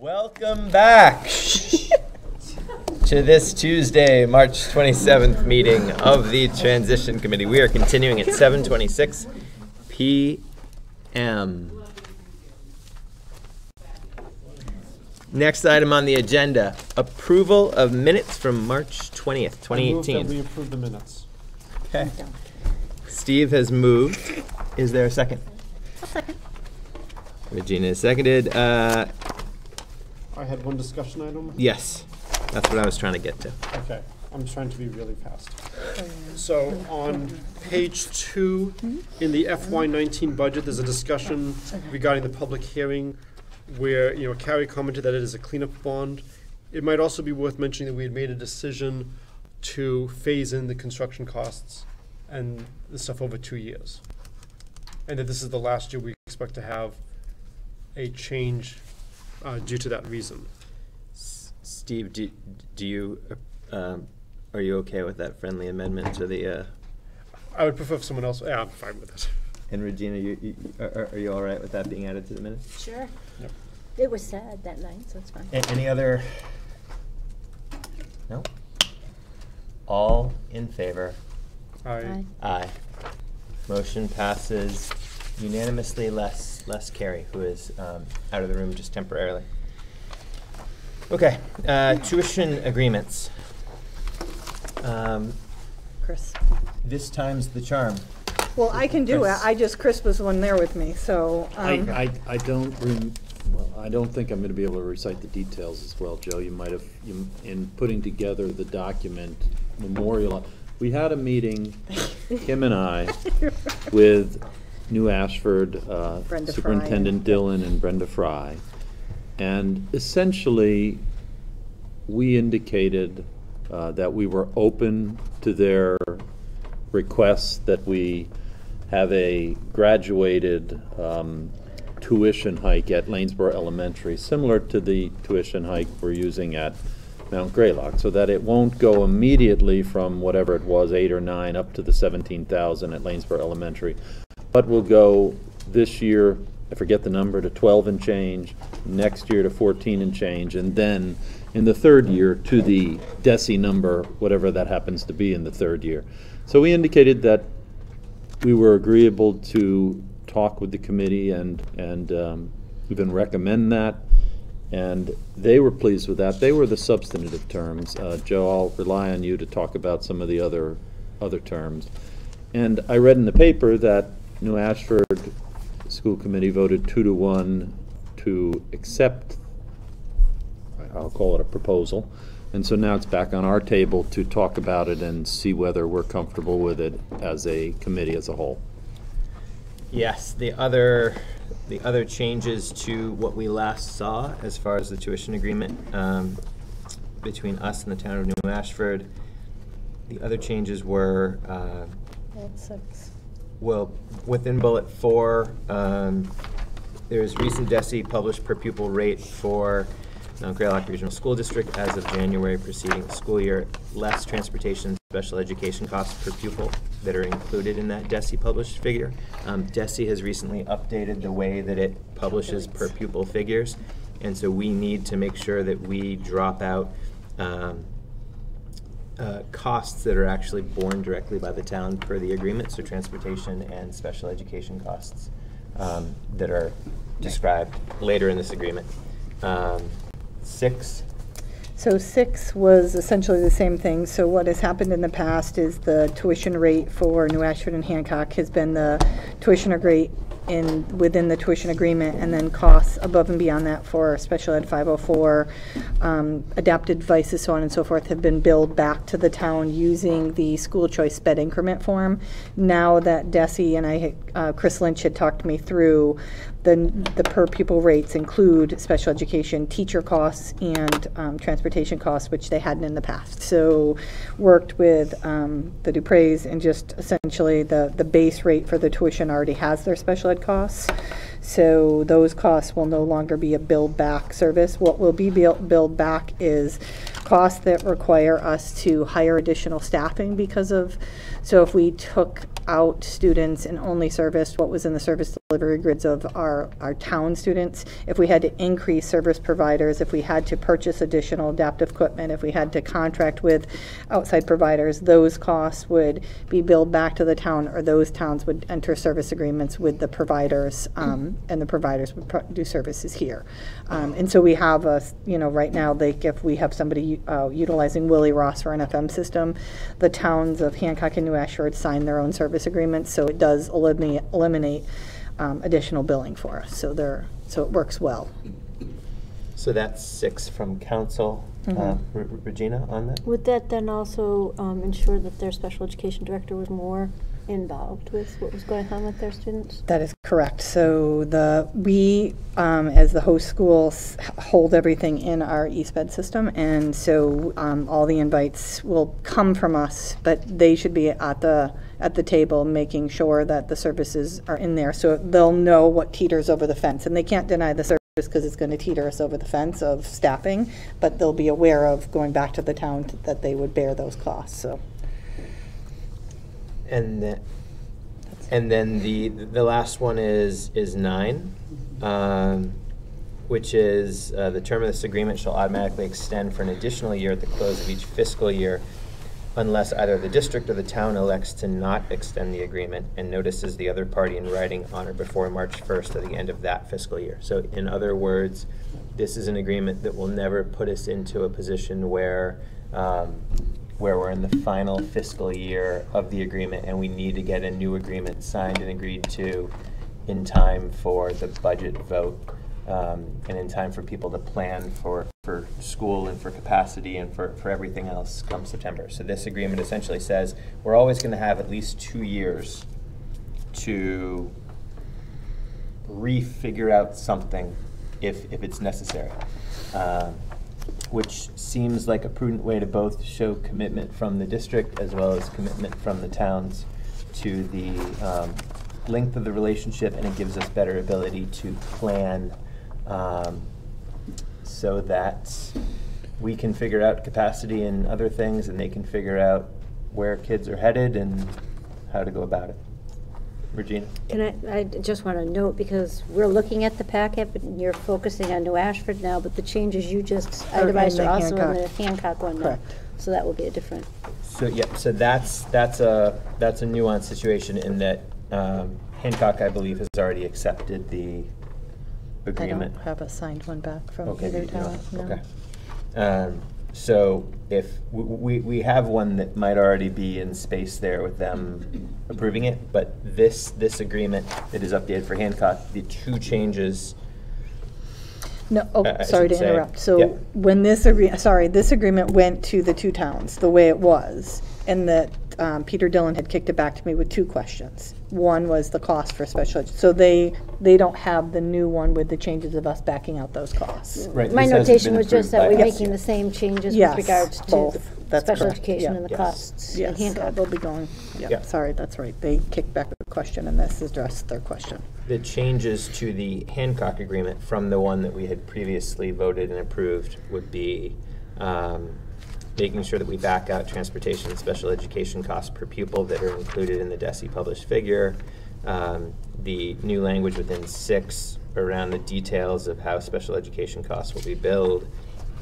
Welcome back to this Tuesday, March 27th meeting of the Transition Committee. We are continuing at 7:26 PM. Next item on the agenda, approval of minutes from March 20th, I move that we 2018. approve the minutes. Okay. Steve has moved. Is there a second? Regina has seconded. Uh, I had one discussion item. Yes, that's what I was trying to get to. Okay, I'm trying to be really fast. Oh, so on page two, in the FY nineteen budget, there's a discussion regarding the public hearing where, you know, Carrie commented that it is a cleanup bond. It might also be worth mentioning that we had made a decision to phase in the construction costs and the stuff over two years. And that this is the last year we expect to have a change uh, due to that reason. S- Steve, do, do you, uh, um, are you okay with that friendly amendment to the, uh, I would prefer if someone else, yeah, I'm fine with it. and Regina, you, you, are, are you all right with that being added to the minutes? Sure. Yep. It was sad that night, so it's fine. A- Any other? No? All in favor? I, Aye. Aye. Motion passes unanimously, less, less Carrie, who is um, out of the room just temporarily. Okay, uh, tuition agreements. Um, Chris. This time's the charm. Well, I can do it, I just, Chris was the one there with me, so, I, um, I, I don't, rem- well, I don't think I'm gonna be able to recite the details as well, Joe. You might have, you- in putting together the document memorial, we had a meeting, Kim and I, with New Ashford, uh, Brenda Fry. Superintendent Dillon and Brenda Fry. And essentially, we indicated uh, that we were open to their requests that we have a graduated um, tuition hike at Lanesboro Elementary, similar to the tuition hike we're using at Mount Greylock, so that it won't go immediately from whatever it was, eight or nine, up to the seventeen thousand at Lanesboro Elementary, but will go this year, I forget the number, to twelve and change, next year to fourteen and change, and then in the third year to the DESE number, whatever that happens to be in the third year. So we indicated that we were agreeable to talk with the committee and, and um, even recommend that. And they were pleased with that. They were the substantive terms. Uh, Joe, I'll rely on you to talk about some of the other, other terms. And I read in the paper that New Ashford School Committee voted two to one to accept, I'll call it a proposal. And so now it's back on our table to talk about it and see whether we're comfortable with it as a committee as a whole. Yes, the other, the other changes to what we last saw as far as the tuition agreement um, between us and the town of New Ashford, the other changes were, uh, that's six. Well, within bullet four, um, there's recent DESE published per pupil rate for Mount Greylock Regional School District as of January preceding the school year, less transportation, special education costs per pupil that are included in that DESE published figure. Um, DESE has recently updated the way that it publishes per pupil figures, and so we need to make sure that we drop out um, uh, costs that are actually borne directly by the town per the agreement, so transportation and special education costs um, that are described later in this agreement. Um, Six, So six was essentially the same thing, so what has happened in the past is the tuition rate for New Ashford and Hancock has been the tuition rate in, within the tuition agreement, and then costs above and beyond that for special ed 504, um, adapted devices, so on and so forth, have been billed back to the town using the school choice sped increment form. Now that Desi and I, uh, Chris Lynch had talked me through, the, the per pupil rates include special education teacher costs and um, transportation costs, which they hadn't in the past. So worked with um, the Dupreys and just essentially the, the base rate for the tuition already has their special ed costs. So those costs will no longer be a build back service. What will be bill- billed back is costs that require us to hire additional staffing because of, so if we took out students and only serviced what was in the service delivery grids of our, our town students. If we had to increase service providers, if we had to purchase additional adaptive equipment, if we had to contract with outside providers, those costs would be billed back to the town, or those towns would enter service agreements with the providers, um, and the providers would pro- do services here. Um, and so we have a, you know, right now, like, if we have somebody uh, utilizing Willie Ross for an FM system, the towns of Hancock and New Ashford sign their own service agreements, so it does eliminate, eliminate um, additional billing for us, so there, so it works well. So that's six from counsel. Mm-hmm. Uh, Re- Re- Regina, on that? Would that then also um, ensure that their special education director was more involved with what was going on with their students? That is correct. So the, we, um, as the host school, s- hold everything in our eSped system, and so um, all the invites will come from us, but they should be at the, at the table, making sure that the services are in there, so they'll know what teeters over the fence, and they can't deny the service because it's going to teeter us over the fence of staffing, but they'll be aware of going back to the town that they would bear those costs, so. And then, and then the, the last one is, is nine, um, which is, uh, the term of this agreement shall automatically extend for an additional year at the close of each fiscal year unless either the district or the town elects to not extend the agreement and notices the other party in writing on or before March first of the end of that fiscal year. So in other words, this is an agreement that will never put us into a position where, um, where we're in the final fiscal year of the agreement and we need to get a new agreement signed and agreed to in time for the budget vote, um, and in time for people to plan for, for school and for capacity and for, for everything else come September. So this agreement essentially says, we're always gonna have at least two years to refigure out something if, if it's necessary. Um, Which seems like a prudent way to both show commitment from the district as well as commitment from the towns to the um, length of the relationship, and it gives us better ability to plan um, so that we can figure out capacity and other things, and they can figure out where kids are headed and how to go about it. Regina? Can I, I just want to note, because we're looking at the packet, but you're focusing on New Ashford now, but the changes you just Are in itemized the are also in the Hancock. Hancock one now. Correct. So that will be a different, So, yeah, so that's, that's a, that's a nuanced situation in that um, Hancock, I believe, has already accepted the I don't have a signed one back from Okay, either you don't. town, no. Okay. Um, So if, w- we, we have one that might already be in space there with them approving it, but this, this agreement that is updated for Hancock, the two changes, No, oh, I- sorry should to say, interrupt. So when this agree, sorry, this agreement went to the two towns, the way it was, and that um, Peter Dillon had kicked it back to me with two questions. One was the cost for special, ed- so they, they don't have the new one with the changes of us backing out those costs. right? my this hasn't notation been was just approved that by we're us making the same changes Yes, with regards to both. the That's special correct. education Yeah. and the Yes. costs in Yes, so Hancock. they'll be going, Yeah. yeah, sorry, that's right. They kicked back the question, and this addressed their question. the changes to the Hancock agreement from the one that we had previously voted and approved would be um, making sure that we back out transportation and special education costs per pupil that are included in the DESE published figure. Um, The new language within six around the details of how special education costs will be billed.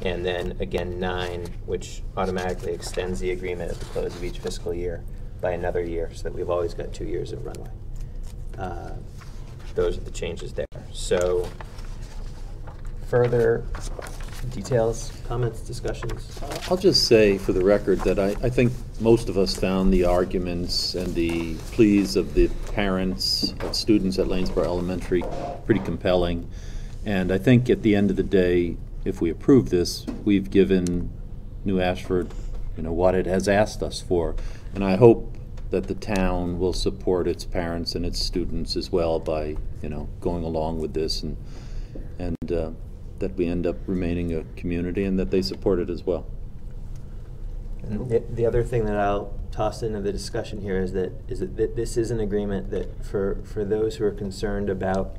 And then again, nine, which automatically extends the agreement at the close of each fiscal year by another year, so that we've always got two years of runway. Uh, those are the changes there. So, further details, comments, discussions? I'll just say for the record that I, I think most of us found the arguments and the pleas of the parents of students at Lanesboro Elementary pretty compelling. And I think at the end of the day, if we approve this, we've given New Ashford, you know, what it has asked us for. And I hope that the town will support its parents and its students as well by, you know, going along with this and, and uh, that we end up remaining a community and that they support it as well. And the, the other thing that I'll toss into the discussion here is that, is that this is an agreement that for, for those who are concerned about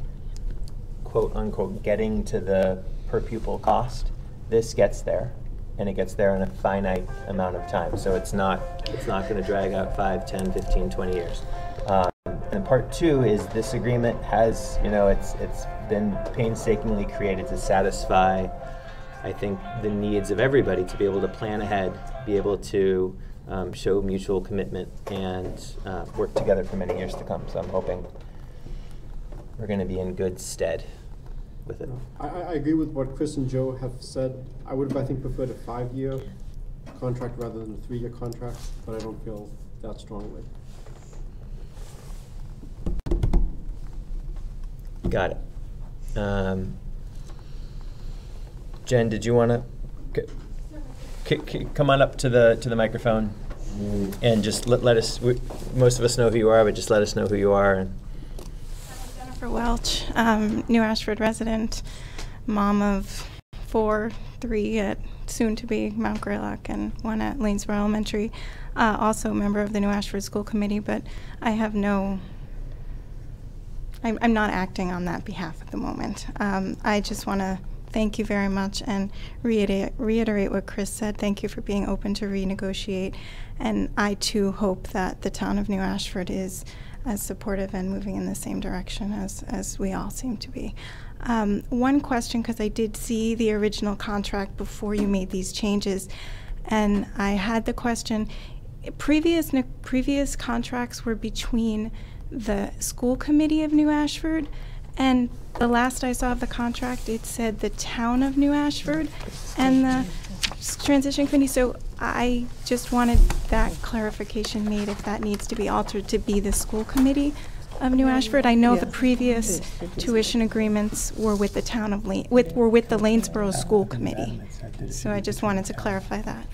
quote unquote, getting to the per pupil cost, this gets there. And it gets there in a finite amount of time. So it's not, it's not gonna drag out five, ten, fifteen, twenty years. Um, And part two is this agreement has, you know, it's it's been painstakingly created to satisfy, I think, the needs of everybody to be able to plan ahead, be able to um, show mutual commitment, and uh, work together for many years to come. So I'm hoping we're going to be in good stead with it. I, I I agree with what Chris and Joe have said. I would have, I think, preferred a five-year contract rather than a three-year contract, but I don't feel that strongly. Got it. Um, Jen, did you want to come on up to the to the microphone and just let, let us? We, most of us know who you are, but just let us know who you are. And Jennifer Welch, um, New Ashford resident, mom of four, three at soon to be Mount Greylock and one at Lanesboro Elementary. Uh, also a member of the New Ashford School Committee, but I have no. I'm, I'm not acting on that behalf at the moment. Um, I just want to thank you very much and reiterate, reiterate what Chris said. Thank you for being open to renegotiate. And I too hope that the town of New Ashford is as supportive and moving in the same direction as, as we all seem to be. Um, one question, because I did see the original contract before you made these changes, and I had the question previous, previous contracts were between the school committee of New Ashford and the last I saw of the contract, it said the town of New Ashford and the transition committee. So I just wanted that clarification made if that needs to be altered to be the school committee of New Ashford. I know the Yeah. previous tuition agreements were with the town of Lane, with, were with the Lanesboro School Committee. So I just wanted to clarify that.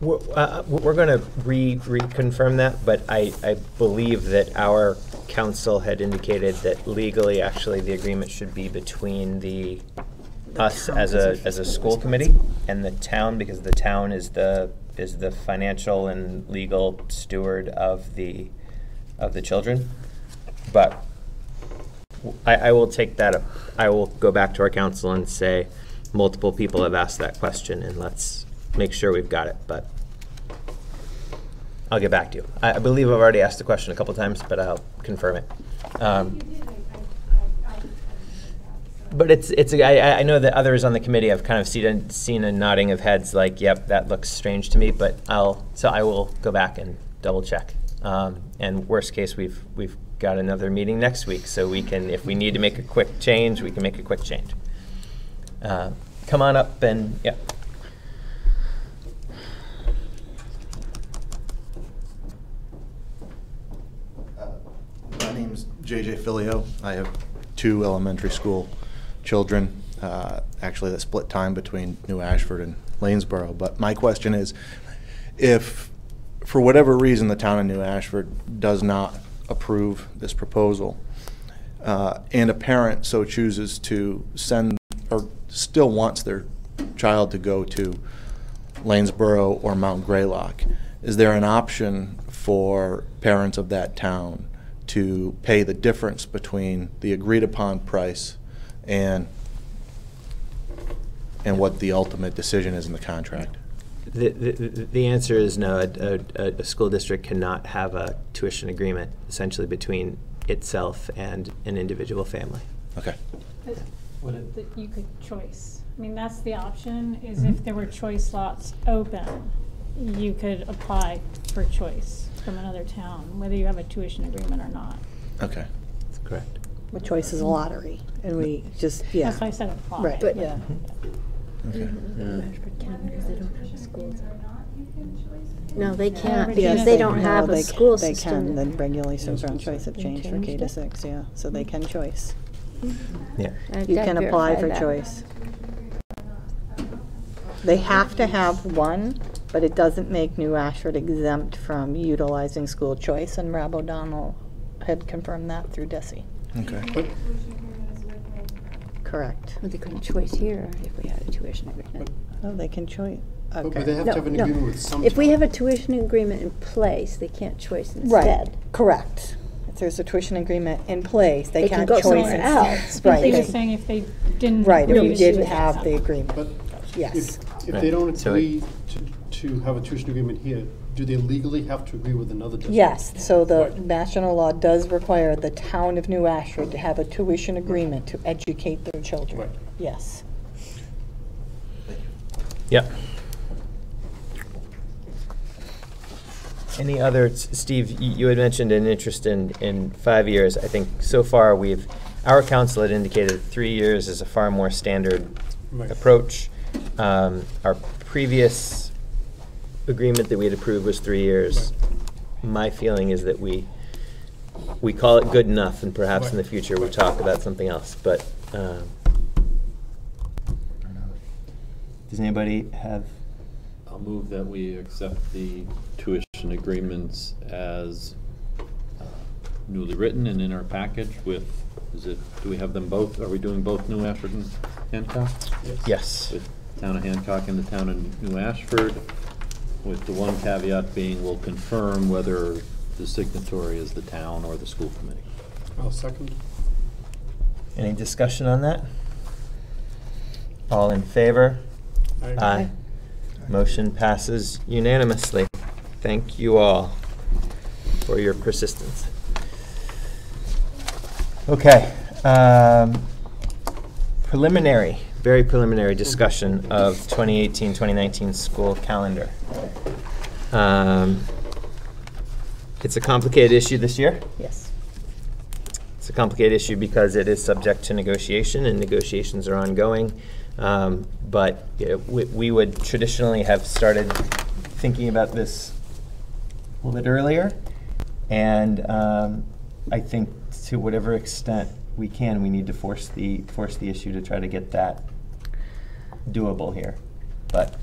We're, uh, we're going to re reconfirm that, but I, I believe that our counsel had indicated that legally, actually, the agreement should be between the us as a as a school committee and the town because the town is the is the financial and legal steward of the of the children. But I, I will take that up. I will go back to our counsel and say multiple people have asked that question and let's make sure we've got it. But I'll get back to you. I, I believe I've already asked the question a couple times, but I'll confirm it. Um, but it's it's I, I- know that others on the committee have kind of seen a, seen a nodding of heads like yep that looks strange to me but I'll so I will go back and double check um, and worst case we've we've got another meeting next week so we can if we need to make a quick change we can make a quick change uh, come on up and yeah My name's JJ Filio. I have two elementary school children, uh, actually that split time between New Ashford and Lanesboro. But my question is, if for whatever reason the town of New Ashford does not approve this proposal, uh, and a parent so chooses to send, or still wants their child to go to Lanesboro or Mount Greylock, is there an option for parents of that town to pay the difference between the agreed-upon price and, and what the ultimate decision is in the contract? the, the, the answer is no a, a, a school district cannot have a tuition agreement essentially between itself and an individual family Okay. that you could choice. I mean, that's the option, is mm-hmm. if there were choice slots open, you could apply for choice from another town, whether you have a tuition agreement or not. Okay. that's correct What choice is a lottery, and we mm-hmm. just, yeah. That's why I said apply. Right, but- yeah. Mm-hmm. Okay. No, they can't, Yes, because they they don't have a they- school They system. can, the regulations around choice have changed for K to six, yeah, so they can choice. Mm-hmm. yeah I've You got can to apply verify for that. choice. They have to have one, but it doesn't make New Ashford exempt from utilizing school choice, and Rob O'Donnell had confirmed that through DESE. Okay. Correct. Well, they couldn't choice here if we had a tuition agreement. Oh, they can choice, But okay. they have No, to have an no. agreement with some If we have a tuition agreement in place, they can't choice Right, instead. correct. If there's a tuition agreement in place, they They can can't go choice. somewhere instead. else, But Right. they were Right. saying if they didn't. Right, if agree we to didn't it, have the agreement, But yes. if, if they don't So it- agree to, to have a tuition agreement here, do they legally have to agree with another district? Yes, so the Right. national law does require the town of New Ashford to have a tuition agreement to educate their children. Right. Yes. Yep. Any other, S- Steve, y- you had mentioned an interest in, in five years. I think so far we've, our counsel had indicated three years is a far more standard Right. approach. Um, Our previous agreement that we had approved was three years. My feeling is that we, we call it good enough, and perhaps in the future we talk about something else, but, um, does anybody have I'll move that we accept the tuition agreements as uh, newly written and in our package with, is it, do we have them both? Are we doing both New Ashford and Hancock? Yes. With Town of Hancock and the Town of New Ashford, with the one caveat being we'll confirm whether the signatory is the town or the school committee. I'll second. Any discussion on that? All in favor? Aye. Motion passes unanimously. Thank you all for your persistence. Okay, um, preliminary, very preliminary discussion of 2018, 2019 school calendar. Um, It's a complicated issue this year. Yes. It's a complicated issue because it is subject to negotiation, and negotiations are ongoing. Um, But you know, we we would traditionally have started thinking about this a little bit earlier. And um, I think to whatever extent we can, we need to force the, force the issue to try to get that doable here. But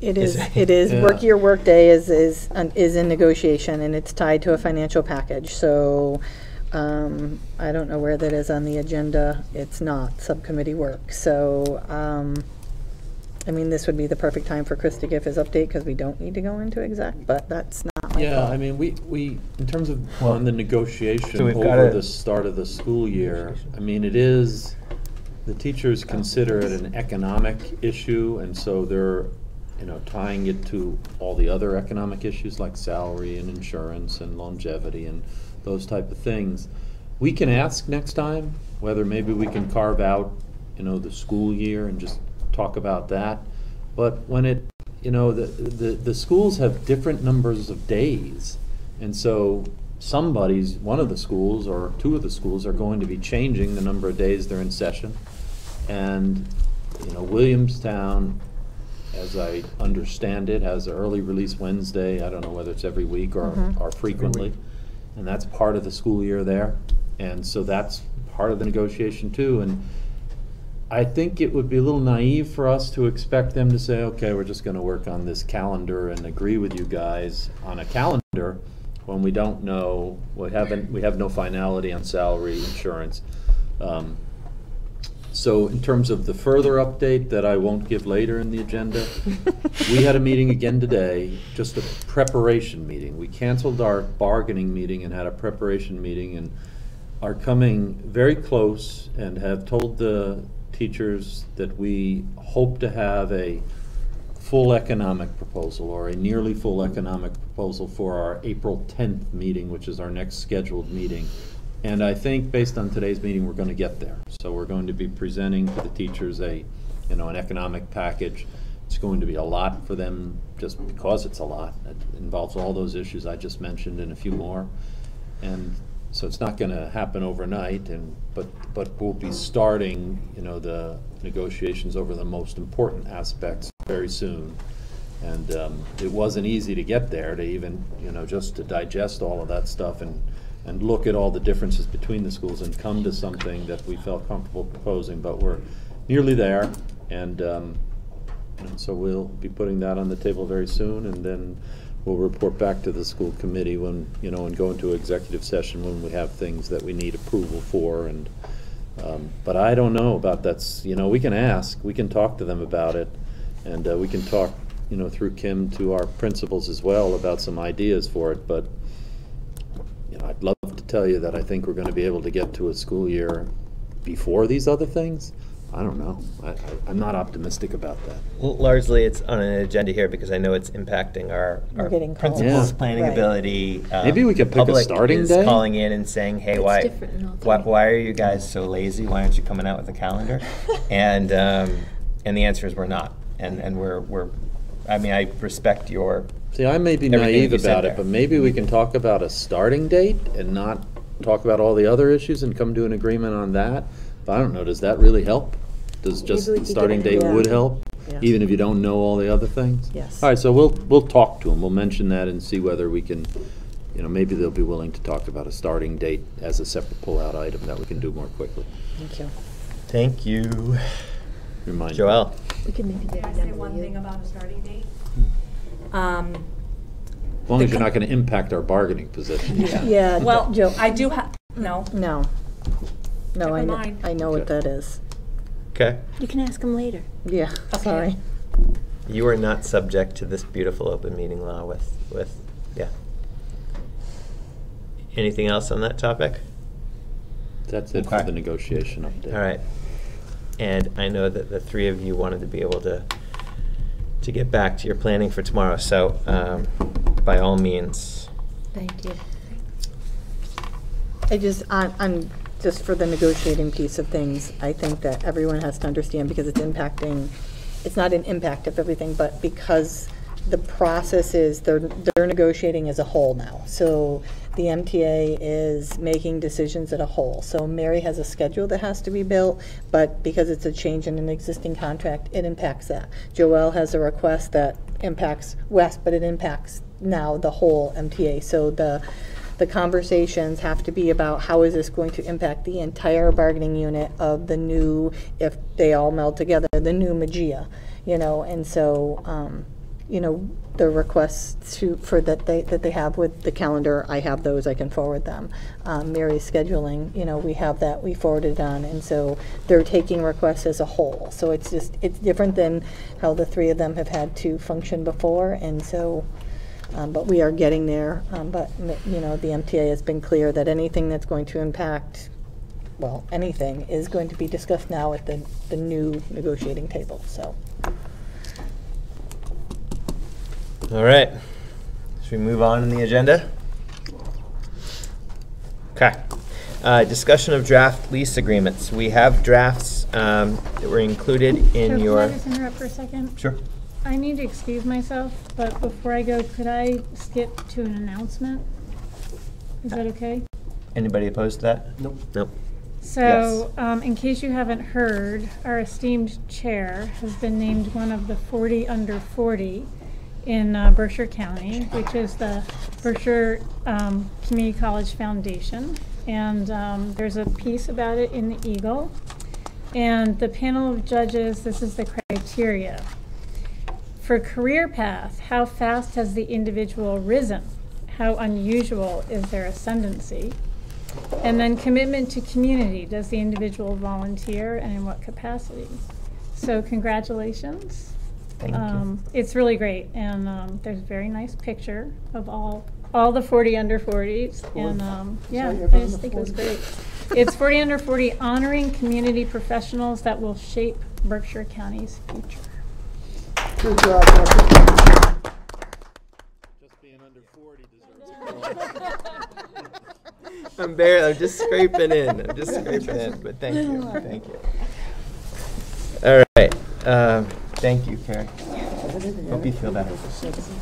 It Is is, it- it is, Yeah. work your workday is, is, um, is in negotiation, and it's tied to a financial package, so, um, I don't know where that is on the agenda, it's not subcommittee work, so, um, I mean, this would be the perfect time for Chris to give his update, because we don't need to go into exec, but that's not my Yeah, call. I mean, we, we, in terms of Well, on the negotiation so we've over gotta- the start of the school year, I mean, it is, the teachers oh. consider it an economic issue, and so they're, you know, tying it to all the other economic issues like salary and insurance and longevity and those type of things. We can ask next time whether maybe we can carve out, you know, the school year and just talk about that. But when it, you know, the, the, the schools have different numbers of days. And so somebody's, one of the schools or two of the schools are going to be changing the number of days they're in session. And, you know, Williamstown, as I understand it, has an early release Wednesday. I don't know whether it's every week or, Mhm. or frequently. And that's part of the school year there. And so that's part of the negotiation too. And I think it would be a little naive for us to expect them to say, okay, we're just gonna work on this calendar and agree with you guys on a calendar when we don't know, we haven't, we have no finality on salary, insurance. Um, So in terms of the further update that I won't give later in the agenda, we had a meeting again today, just a preparation meeting. We canceled our bargaining meeting and had a preparation meeting and are coming very close and have told the teachers that we hope to have a full economic proposal or a nearly full economic proposal for our April 10th meeting, which is our next scheduled meeting. And I think based on today's meeting, we're going to get there. So we're going to be presenting to the teachers a, you know, an economic package. It's going to be a lot for them just because it's a lot. It involves all those issues I just mentioned and a few more. And so it's not going to happen overnight and, but, but we'll be starting, you know, the negotiations over the most important aspects very soon. And um, it wasn't easy to get there, to even, you know, just to digest all of that stuff and, and look at all the differences between the schools and come to something that we felt comfortable proposing, but we're nearly there. And, um, and so we'll be putting that on the table very soon, and then we'll report back to the school committee when, you know, and go into executive session when we have things that we need approval for, and, um, but I don't know about that's, you know, we can ask, we can talk to them about it, and uh, we can talk, you know, through Kim to our principals as well about some ideas for it, but, you know, I'd love tell you that I think we're gonna be able to get to a school year before these other things. I don't know. I, I, I'm not optimistic about that. L- Largely, it's on an agenda here because I know it's impacting our, our principals' Yeah. planning Right. ability. Um, Maybe we could pick a public starting is day? calling in and saying, hey, why, different in all why, why are you guys so lazy? Why aren't you coming out with a calendar? And, um, and the answer is we're not. And, and we're, we're, I mean, I respect your, See, I may be naive about there. it, but maybe we can talk about a starting date and not talk about all the other issues and come to an agreement on that. But I don't know, does that really help? Does just the starting date yeah. would help? Yeah. Even if you don't know all the other things? Yes. All right, so we'll, we'll talk to them, we'll mention that and see whether we can, you know, maybe they'll be willing to talk about a starting date as a separate pull-out item that we can do more quickly. Thank you. thank you. Remind you. Joelle? We could maybe May get I a say one thing about a starting date? Hmm. Um, As long as you're not gonna impact our bargaining position. Yeah, Well, Joe, I do have, no, no. No, I Never know, mind. I know what Okay. that is. Okay. You can ask them later. Yeah, Okay. sorry. You are not subject to this beautiful open meeting law with, with, yeah. Anything else on that topic? That's it for Okay. the negotiation update. All right. And I know that the three of you wanted to be able to, to get back to your planning for tomorrow, so, um, by all means. Thank you. I just, on, on, just for the negotiating piece of things, I think that everyone has to understand because it's impacting, it's not an impact of everything, but because the process is, they're, they're negotiating as a whole now. So the MTA is making decisions at a whole. So Mary has a schedule that has to be built, but because it's a change in an existing contract, it impacts that. Joelle has a request that impacts West, but it impacts now the whole MTA. So the, the conversations have to be about how is this going to impact the entire bargaining unit of the new, if they all meld together, the new Magia, you know, and so, um, you know, the requests to, for that they, that they have with the calendar, I have those, I can forward them. Um, Mary's scheduling, you know, we have that, we forwarded on, and so they're taking requests as a whole. So it's just, it's different than how the three of them have had to function before, and so, um, But we are getting there. Um, But, you know, the MTA has been clear that anything that's going to impact, well, anything, is going to be discussed now at the, the new negotiating table, so. All right. Should we move on in the agenda? Okay. Uh, discussion of draft lease agreements. We have drafts, um, that were included in Can your. I just interrupt for a second? Sure. I need to excuse myself, but before I go, could I skip to an announcement? Is that okay? Anybody opposed to that? Nope. Nope. So, um, in case you haven't heard, our esteemed chair has been named one of the 40 under 40 in uh, Berkshire County, which is the Berkshire um, Community College Foundation. And um, there's a piece about it in the Eagle. And the panel of judges, this is the criteria. For career path, how fast has the individual risen? How unusual is their ascendancy? And then commitment to community, does the individual volunteer and in what capacity? So congratulations. Thank you. Um, It's really great, and um, there's a very nice picture of all, all the 40 under 40s. And, um, yeah, you're I above just the think it was 40. great. It's 40 under 40 honoring community professionals that will shape Berkshire County's future. Good job, Becky. Just being under forty deserves I'm barely, I'm just scraping in, I'm just scraping in, but thank you, thank you. All right, um, thank you, Carrie. Hope you feel better.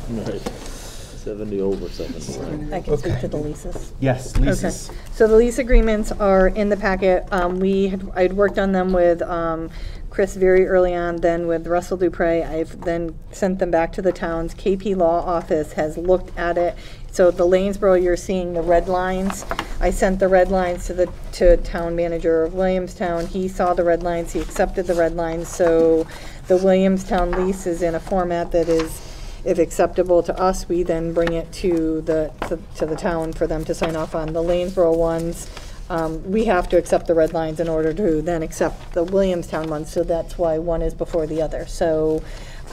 Right. Seventy over seventy. I can speak to the leases. Yes, Okay, leases. so the lease agreements are in the packet. Um, we, had I'd worked on them with, um, Chris very early on, then with Russell Dupre. I've then sent them back to the towns. KP Law Office has looked at it. So the Lanesboro, you're seeing the red lines. I sent the red lines to the, to town manager of Williamstown. He saw the red lines, he accepted the red lines. So the Williamstown lease is in a format that is, if acceptable to us, we then bring it to the, to- to the town for them to sign off on. The Lanesboro ones, um, we have to accept the red lines in order to then accept the Williamstown ones, so that's why one is before the other. So,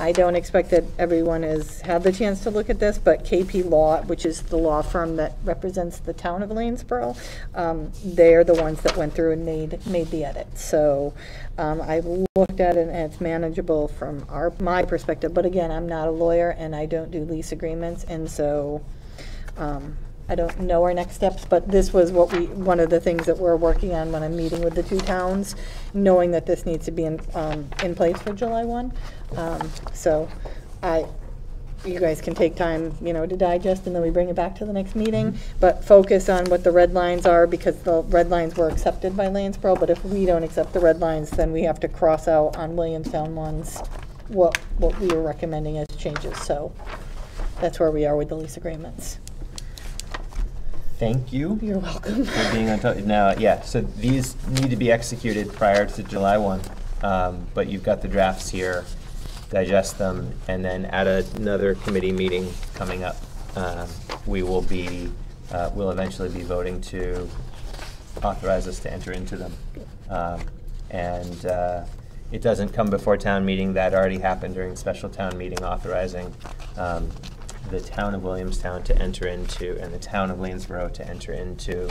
I don't expect that everyone has had the chance to look at this, but KP Law, which is the law firm that represents the town of Lanesboro, um, they're the ones that went through and made, made the edit. So um, I looked at it and it's manageable from our, my perspective, but again, I'm not a lawyer and I don't do lease agreements, and so um, I don't know our next steps, but this was what we, one of the things that we're working on when I'm meeting with the two towns, knowing that this needs to be in, um, in place for July one. Um, so I, you guys can take time, you know, to digest and then we bring it back to the next meeting. But focus on what the red lines are because the red lines were accepted by Lanesboro, but if we don't accept the red lines, then we have to cross out on Williamstown ones what, what we were recommending as changes. So that's where we are with the lease agreements. Thank you. You're welcome. for being on top. Now, yeah, so these need to be executed prior to July one. Um, but you've got the drafts here, digest them, and then at another committee meeting coming up, um, we will be, uh, we'll eventually be voting to authorize us to enter into them. Um, and, uh, it doesn't come before town meeting, that already happened during special town meeting authorizing, um, the town of Williamstown to enter into, and the town of Lanesboro to enter into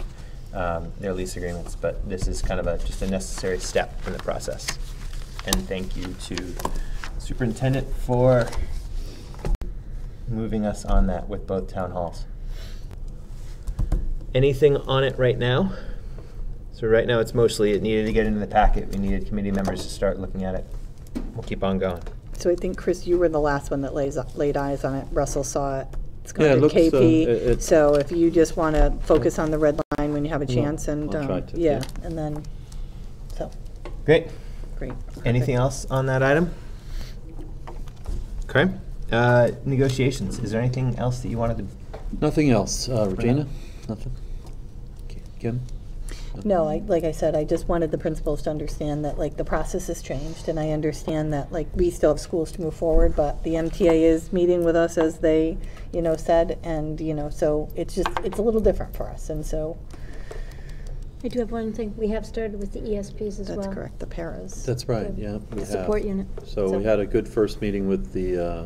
um, their lease agreements, but this is kind of a, just a necessary step in the process. And thank you to superintendent for moving us on that with both town halls. Anything on it right now? So right now, it's mostly, it needed to get into the packet, we needed committee members to start looking at it. We'll keep on going. So I think, Chris, you were the last one that lays, laid eyes on it. Russell saw it. It's Yeah, it going to looks, uh, it- KP. it- So if you just want to focus on the red line when you have a chance and, I'll try um, to, yeah, yeah. and then, so, Great. great. Anything else on that item? Okay. Uh, Negotiations, is there anything else that you wanted to Nothing else. Uh, Regina? Nothing? Okay, Kim? No, I, like I said, I just wanted the principals to understand that, like, the process has changed, and I understand that, like, we still have schools to move forward, but the MTA is meeting with us as they, you know, said, and, you know, so it's just, it's a little different for us, and so, I do have one thing, we have started with the ESPs as well. that's correct, the paras. That's right, The yeah. we support have. unit. So we had a good first meeting with the, uh,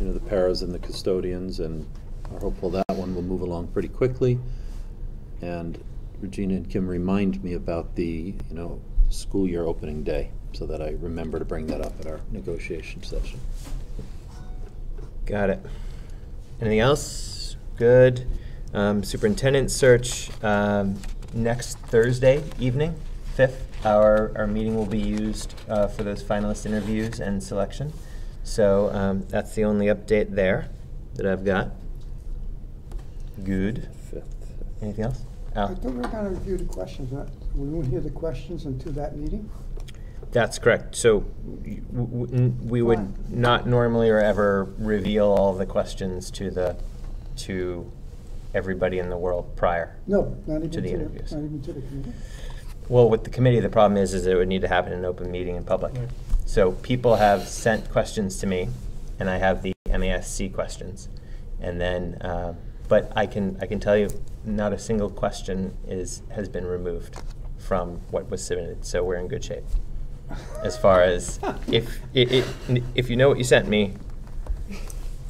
you know, the paras and the custodians, and are hopeful that one will move along pretty quickly. And Regina and Kim remind me about the, you know, school year opening day, so that I remember to bring that up at our negotiation session. Got it. Anything else? Good. Um, Superintendent search, um, next Thursday evening, fifth, our, our meeting will be used, uh, for those finalist interviews and selection. So, um, that's the only update there that I've got. Good. Fifth. Anything else? I Al? thought we were gonna review the questions, we won't hear the questions until that meeting? That's correct. So w- w- n- we would Fine. not normally or ever reveal all the questions to the, to everybody in the world prior. No, not even To to the the, not interviews. even to the committee? Well, with the committee, the problem is, is it would need to happen in an open meeting in public. So people have sent questions to me, and I have the MASC questions. And then, uh, but I can, I can tell you, not a single question is, has been removed from what was submitted, so we're in good shape. As far as, if, i- i- if you know what you sent me,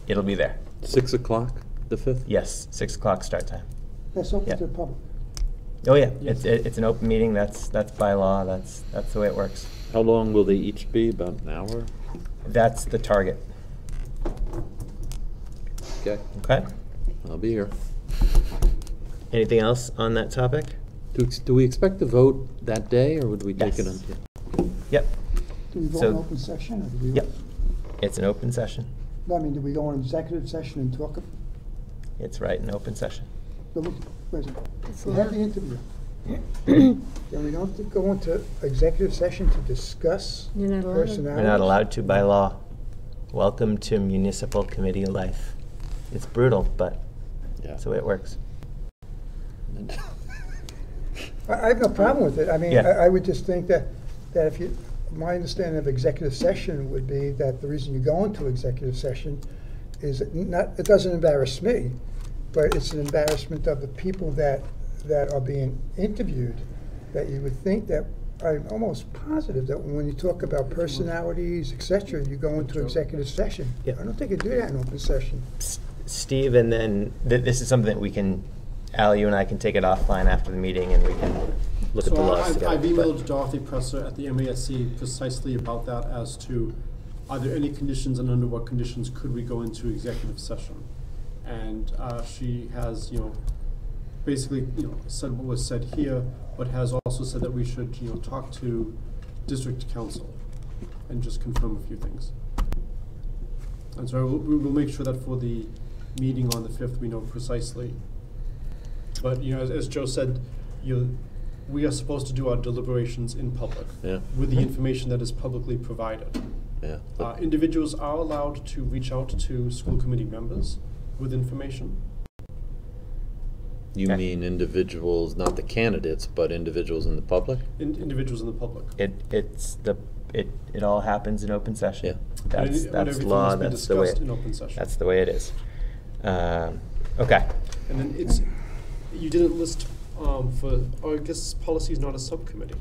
it'll be there. Six o'clock, the fifth? Yes, six o'clock start time. That's open Yeah. to the public. Oh, yeah, it's, it- it's an open meeting, that's, that's by law, that's, that's the way it works. How long will they each be? About an hour? That's the target, Okay, okay? I'll be here. Anything else on that topic? Do, ex- do we expect to vote that day, or would we take it Yes. on? Yep, Do we vote So- in open session, or do we? yep. It's an open session. No, I mean, do we go in executive session and talk, It's right in open session. no, look, wait a. It's we have allowed. the interview. Then we don't have to go into executive session to discuss You're not allowed. personalities? We're not allowed to by law. Welcome to municipal committee life. It's brutal, but Yeah. that's the way it works. I, I have no problem with it. I mean, Yeah. I, I would just think that, that if you, my understanding of executive session would be that the reason you go into executive session is it not, it doesn't embarrass me, but it's an embarrassment of the people that, that are being interviewed, that you would think that I'm almost positive that when you talk about personalities, et cetera, you go into executive session. Yeah. I don't think you do that in open session. S- Steve, and then, th- this is something that we can, Al, you and I can take it offline after the meeting and we can look at the So laws I've, together. I've emailed Dorothy Presser at the MASC precisely about that as to are there any conditions and under what conditions could we go into executive session? And, uh, she has, you know, basically, you know, said what was said here, but has also said that we should, you know, talk to district counsel and just confirm a few things. And so we'll, we will make sure that for the meeting on the fifth, we know precisely. But, you know, as, as Joe said, you, we are supposed to do our deliberations in public. Yeah. With the information that is publicly provided. Yeah. Uh, individuals are allowed to reach out to school committee members with information. You Okay. mean individuals, not the candidates, but individuals in the public? In, individuals in the public. It, it's the, it, it all happens in open session. Yeah. And That's, it- but that's everything law, must be that's the way, discussed in open session. that's the way it is. Um, Okay, And then it's, you didn't list, um, for, or I guess policy is not a subcommittee.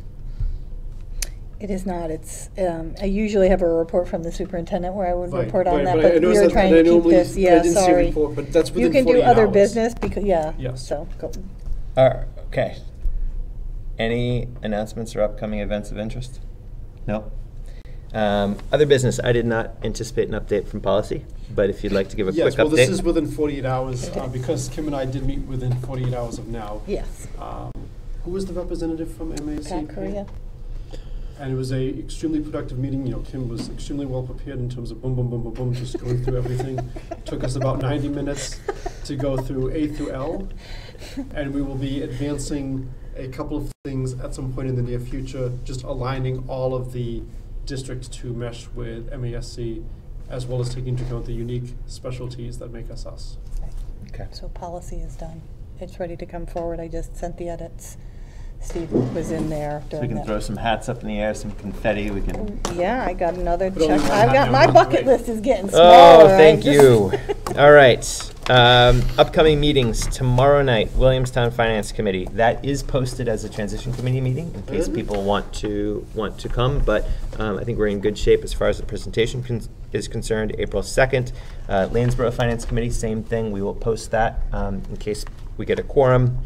It is not, it's, um, I usually have a report from the superintendent where I would Right, report on right, that, but I- I but we noticed were that- trying and I to keep normally- this, I yeah, didn't see a sorry. report, but that's You within can do 48 other hours. business, because, yeah, Yes. so, go. Uh, okay. Any announcements or upcoming events of interest? No? Um, Other business, I did not anticipate an update from policy, but if you'd like to give a quick update. Yes, well, this is within forty-eight hours, uh, Okay. because Kim and I did meet within forty-eight hours of now. yes. Um, Who was the representative from MASC? Pat Korea? And it was a extremely productive meeting, you know, Kim was extremely well prepared in terms of boom, boom, boom, boom, boom, just going through everything. Took us about ninety minutes to go through A through L. And we will be advancing a couple of things at some point in the near future, just aligning all of the districts to mesh with MASC, as well as taking into account the unique specialties that make us us. Okay. So policy is done. It's ready to come forward. I just sent the edits. Steve was in there So we can that. throw some hats up in the air, some confetti, we can. Yeah, I got another Put only check. one I've got, down, my that's bucket list is getting smaller. Oh, I thank just- you. All right. Um, upcoming meetings tomorrow night, Williamstown Finance Committee. That is posted as a transition committee meeting in case Mhm. people want to want to come. But um, I think we're in good shape as far as the presentation con- is concerned. April second, uh, Lanesborough Finance Committee, same thing. We will post that um, in case we get a quorum.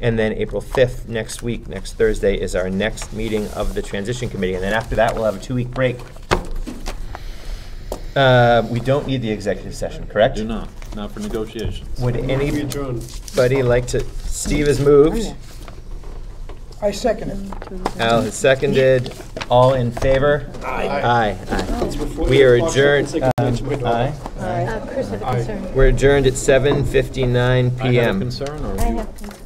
And then April 5th, next week, next Thursday, is our next meeting of the Transition Committee. And then after that, we'll have a two-week break. Uh, We don't need the executive session, correct? Do not, not for negotiations. Would We adjourn. anybody like to, Steve has moved, I second it. Al has seconded, all in favor? Aye. Aye, It's aye. We are o'clock, so I can adjourned, um, to my aye. Uh, Chris had a concern. We're adjourned at 7:59 I have a PM. concern, or I have concern.